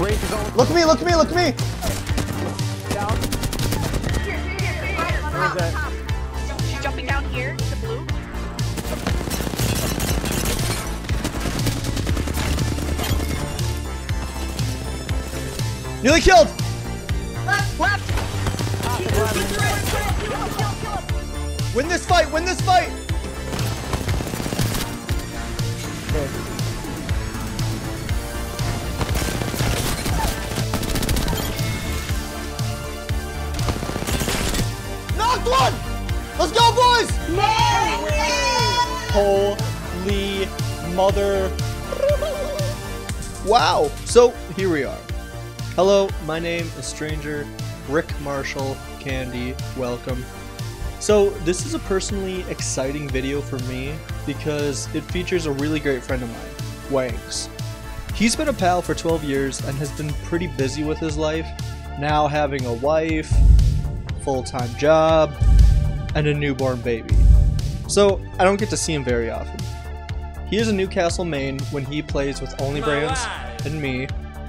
Wraith is on Look at me, look at me, look at me! down. Where's that? She's jumping down here to blue. Nearly killed! Left! Win this fight, win this fight! Wow. So here we are. Hello, my name is Stranger Rick Marshall Candy. Welcome. So this is a personally exciting video for me because it features a really great friend of mine, Wanks. He's been a pal for 12 years and has been pretty busy with his life, now having a wife, full-time job, and a newborn baby. So I don't get to see him very often. He is a Newcastle, main when he plays with OnlyBr4ns and me,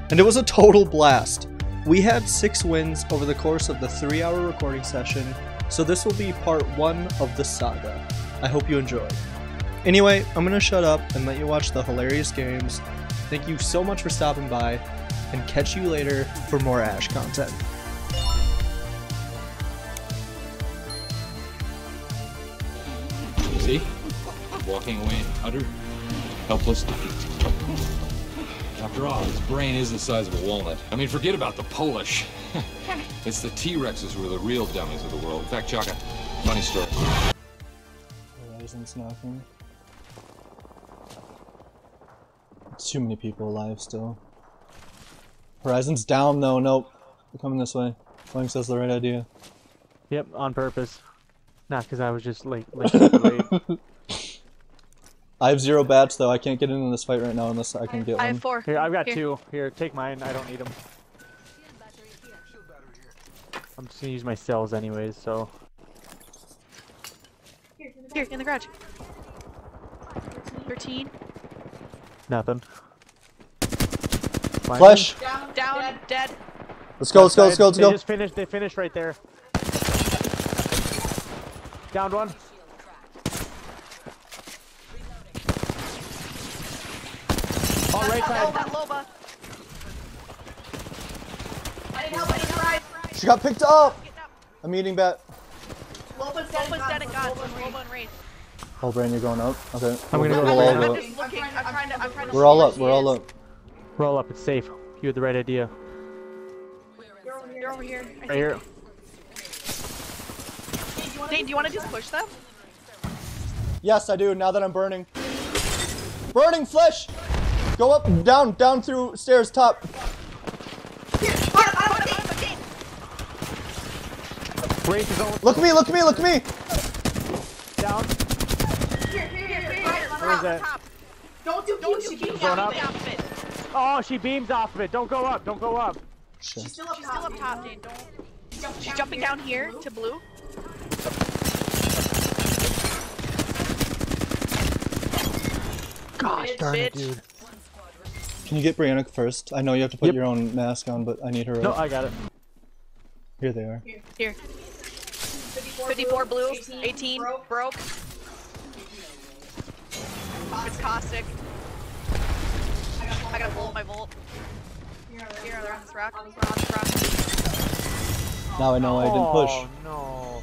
and it was a total blast. We had six wins over the course of the three hour recording session, so this will be part one of the saga. I hope you enjoy. Anyway, I'm gonna shut up and let you watch the hilarious games. Thank you so much for stopping by, and catch you later for more Ash content. See? Walking away in utter helplessness. After all, his brain is the size of a walnut. I mean, forget about the Polish. it's the T-Rexes who are the real dummies of the world. In fact, Chaka, funny story. Horizon's knocking. It's too many people alive still. Horizon's down though, nope. They're coming this way. Flank says the right idea. Yep, on purpose. Not because I was just like, like late. I have zero bats though, I can't get into this fight right now unless I can get I one. have four. Here, I've got Here. two. Here, take mine. I don't need them. I'm just gonna use my cells anyways, so. Here, in the garage. 13. Nothing. Mine- Flesh! Down, dead. Let's go, let's go, let's go, let's go. They go. just finished. They finished right there. Downed one. Oh, right side. Loba, Loba. She got picked up! I'm eating bat. Loba's dead and gone. Loba and Wraith. Oh, Brand, you're going up? Okay. I'm gonna go to all Loba. go I'm up. just looking. I'm trying to. I'm trying to. We're all up, we're all up. Roll up. It's safe. You had the right idea. They're over here. Right here. think. Nate, do you want to just push them? Yes, I do, now that I'm burning. Burning flesh! Go up, down, down through stairs, top. Wraith is. Look at me, look at me, look at me! Down. Where is that? Don't do Don't you she keep keep going down up? the opposite. Oh, she beams off of it. Don't go up. Don't go up. Shit. She's still up She's still top. up top, Nate. Don't. She's jumping down here to blue. Gosh darn it, dude. Can you get Brianna first? I know you have to put Yep. your own mask on, but I need her. No, up. I got it. Here they are. Here. Here. 54 blue. 18. Broke. It's caustic. I got a bullet my volt. Here, on this rock. On this rock. Now I know I didn't oh, push. Oh no.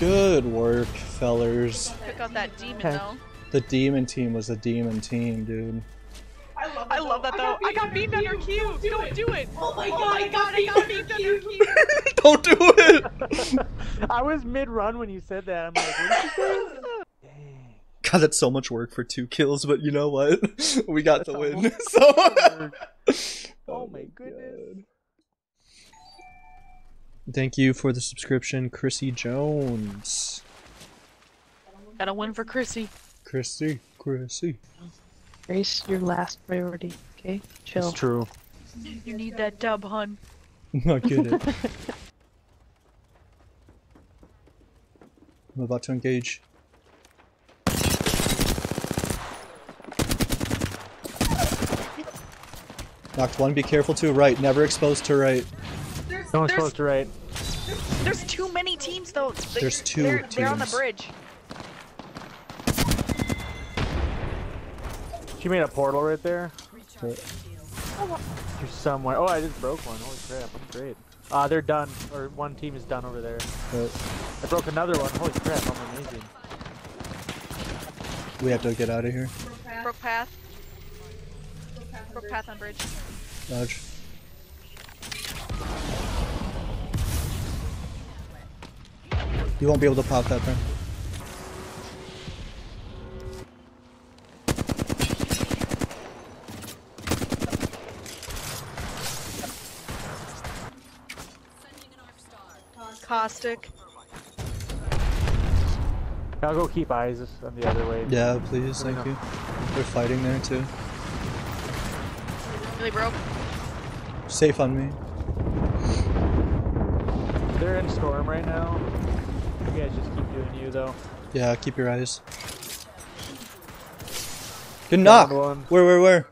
Good work, fellers. Took out that demon Okay. though. The demon team was a demon team, dude. I love that though. I got beamed under Q. Don't do it. Oh my Oh god, my I god, got I got beamed under Q. Don't do it! I was mid run when you said that. I'm like, what did you say? Dang. God, that's so much work for two kills, but you know what? We got the That's win. almost So. Oh, oh my goodness. Thank you for the subscription, Chrissy Jones. Got a win for Chrissy. Chrissy, Chrissy. Grace, your last priority. Okay, chill. It's true. You need that dub, hun. I get it. I'm about to engage. Knocked one. Be careful to right. Never exposed to right. No one's There's- close to right. There's too many teams though. There's two they're, They're on the bridge. She made a portal right there. Okay. There's somewhere. Oh, I just broke one. Holy crap! I'm great. Uh, they're done. Or one team is done over there. But I broke another one. Holy crap! I'm amazing. we have to get out of here. Broke path. Broke path on bridge. Dodge. You won't be able to pop that thing. Caustic. I'll go keep eyes on the other way. Yeah, please, thank you. They're fighting there too. Really broke. Safe on me. They're in storm right now. You guys just keep doing you though. Yeah, keep your eyes. Good knock. one. Where, where, where?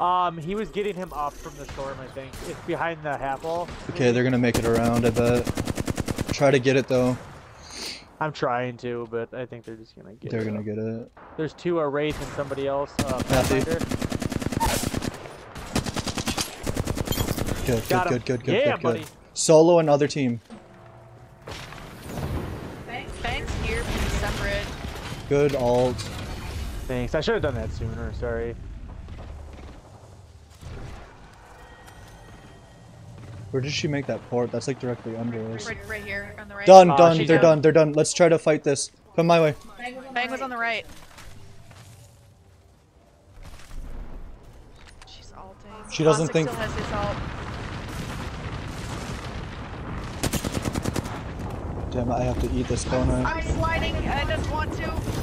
Um, he was getting him up from the storm. I think it's behind the half wall. Okay, they're gonna make it around, I bet. Try to get it though. I'm trying to, but I think they're just gonna get. They're it gonna get it. There's two a wraith and somebody else. Uh, Matthew. Pathfinder. Good, good, Got him. good, good, good, yeah, good, buddy. good. Solo another team. Thanks here. Separate. Good ult. Thanks. I should have done that sooner. Sorry. Where did she make that port? That's like directly under us. Right, right here on the right. Done, Aw, done. They're down. done. They're done. Let's try to fight this. Come my way. Bang was on the right. She's ulting. She doesn't Caustic think- Still has his ult. Damn it, I have to eat this, don't I? I'm sliding. I just want to.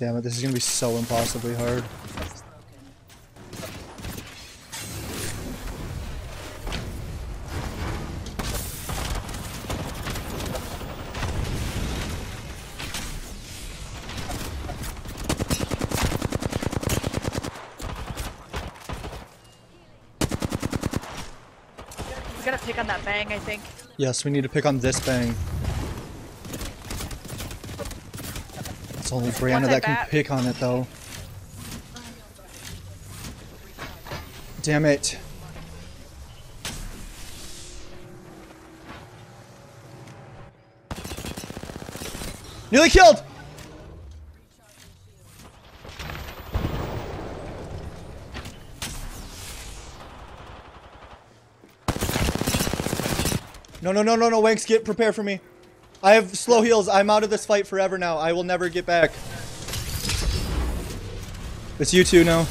Damn it, this is gonna be so impossibly hard. We gotta pick on that bang. I think. Yes, we need to pick on this bang. It's only Brianna that can bat- pick on it though. Damn it. Nearly killed! No, no, no, no, no, Wanks, get prepared for me. I have slow heals. I'm out of this fight forever now. I will never get back. It's you two now.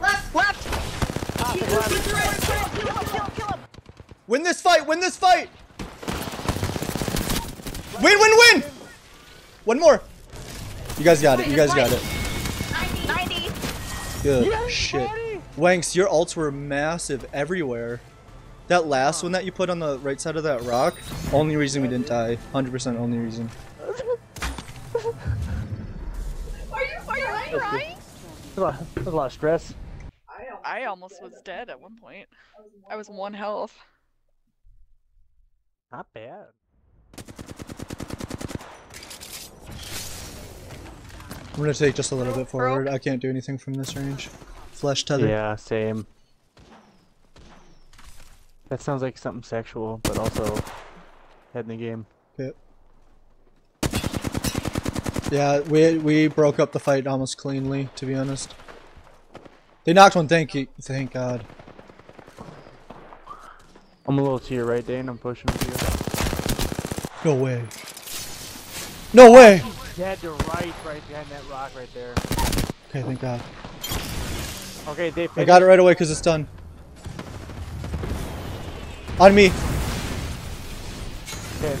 Left. Left. Kill him. Kill him. Kill him. Win this fight! Win this fight! Win, win, win! One more. You guys got it. You guys got it. 90. Good shit. Wanks, your ults were massive everywhere. That last oh. one that you put on the right side of that rock, only reason we didn't die. 100% only reason. Are you, are you crying? There's a lot, there's a lot of stress. I almost was dead at one point. I was one health. Not bad. I'm gonna take just a little bit forward. Broke. I can't do anything from this range. Flesh tether. Yeah, same. That sounds like something sexual, but also head in the game. Okay. Yeah, we we broke up the fight almost cleanly, to be honest. They knocked one. Thank you. Thank God. I'm a little to your right, Dane. I'm pushing you. No way. No way. Dead to right, right behind that rock right there. Okay, thank God. Okay, they. I got it right away because it's done. On me. Okay.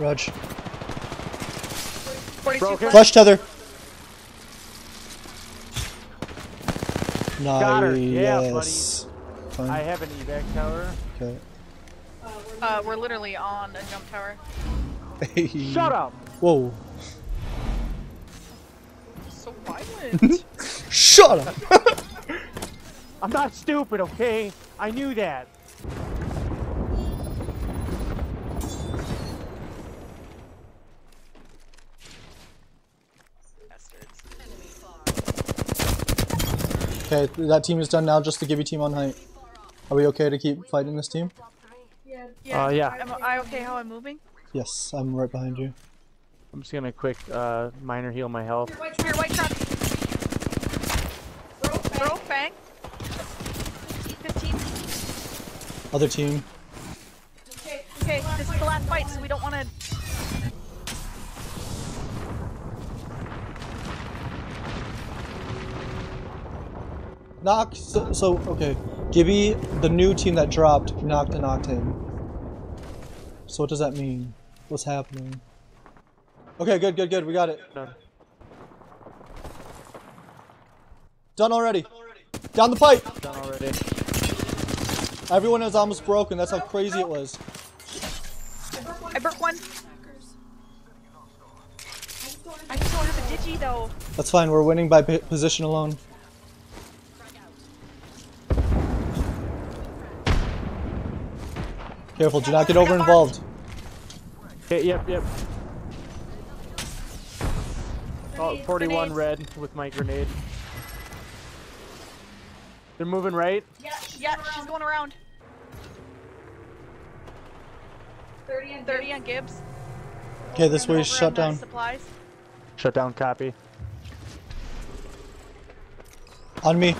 Rudge. Broken. Flush tether. Nice. Yeah, I have an evac tower. Okay. Uh, we're literally on a jump tower. Shut up! Whoa. So violent. Shut up. I'm not stupid, okay? I knew that. Okay, that team is done now. Just the Gibby team on height. Are we okay to keep fighting this team? Yeah. Uh, yeah. Am I okay how I'm moving? Yes, I'm right behind you. I'm just gonna quick uh, minor heal my health. Here, white truck. Throw fang. 15. Other team. Okay, okay, this is the last fight, so we don't want to. Knock. So, so okay. Gibby, the new team that dropped, knocked and knocked him. So what does that mean? What's happening? Okay, good, good, good. We got it. Done. Done already. Down the pipe. Done already. Everyone is almost broken. That's how crazy it was. I broke one. I just don't have a digi though. That's fine. We're winning by position alone. Careful, do not get over involved. Okay, yep, yep. Oh, 41 grenades. red with my grenade. They're moving right. Yeah, she's going around. 30 on Gibbs. Okay, this way is shut down. Supplies. Shut down, copy. On me.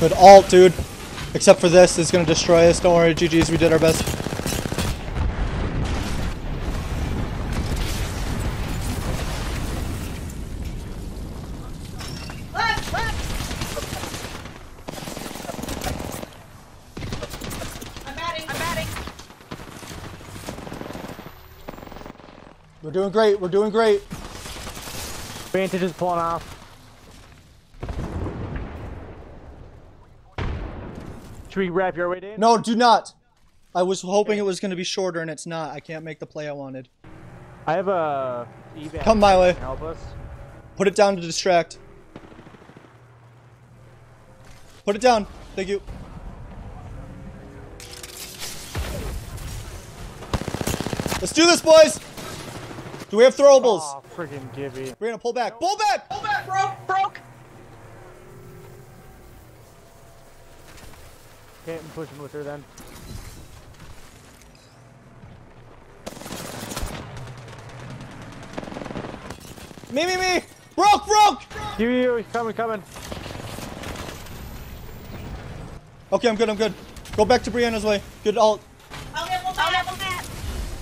Good ult, dude. Except for this, it's gonna destroy us. Don't worry, GG's, we did our best. Left, left. I'm batting. I'm batting. We're doing great, we're doing great. Vantage is pulling off. Should we wrap your way, Dave? No, do not. I was hoping it was gonna be shorter and it's not. I can't make the play I wanted. I have a evac. Come my way. Help us. Put it down to distract. Put it down. Thank you. Let's do this, boys. Do we have throwables? Oh, freaking Gibby. Brianna, pull back. Pull back. Pull back, broke, broke. Okay, I'm pushing with her then. Me, me, me. Broke, broke. You, you, coming, coming. Okay, I'm good. I'm good. Go back to Brianna's way. Good ult. I'll nibble that. I'll nibble that.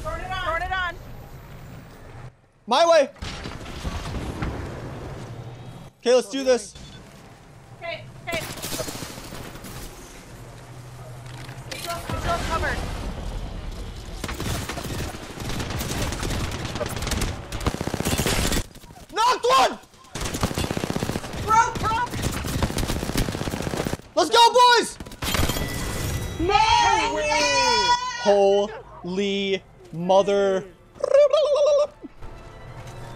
Turn it on. Turn it on. My way. Okay, let's do this. Okay, okay. We still, we still have covered. Knocked one. Broke, broke. Let's go, boys. No way. Holy mother.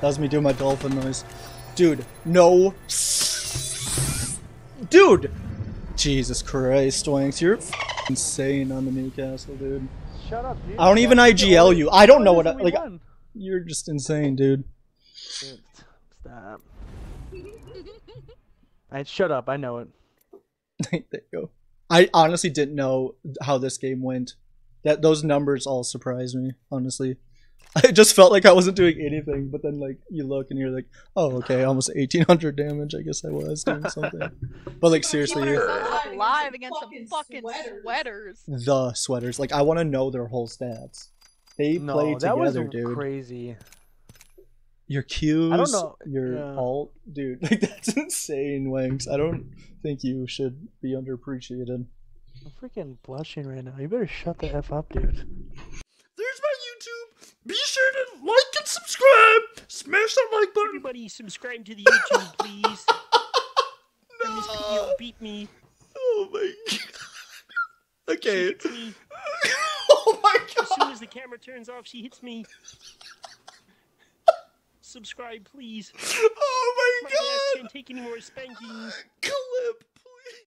That was me doing my dolphin noise. Dude, no. Dude! Jesus Christ, Wanks, you're insane on the Newcastle, dude. Shut up, dude. I don't even? IGL you. I don't know what I, is it we like. You're just insane, dude. Dude, Stop. I shut up. I know it. there you go. I honestly didn't know how this game went. That those numbers all surprised me, honestly. I just felt like I wasn't doing anything, but then like you look and you're like, oh okay, almost eighteen hundred damage. I guess I was doing something. but like seriously, Ourselves alive against some fucking sweaters. the sweaters. Like I want to know their whole stats. They No, play that was together, dude. crazy. Your Q's, I don't know, your yeah. ult, dude. Like that's insane, Wanks. I don't think you should be underappreciated. I'm freaking blushing right now. You better shut the f up, dude. There's and subscribe, smash that like button. Everybody subscribe to the YouTube, please. And this video beat me. Oh my god. Okay. Oh my god. As soon as the camera turns off, she hits me. Subscribe, please. Oh My my ass god. can't take any more spankings. Cool.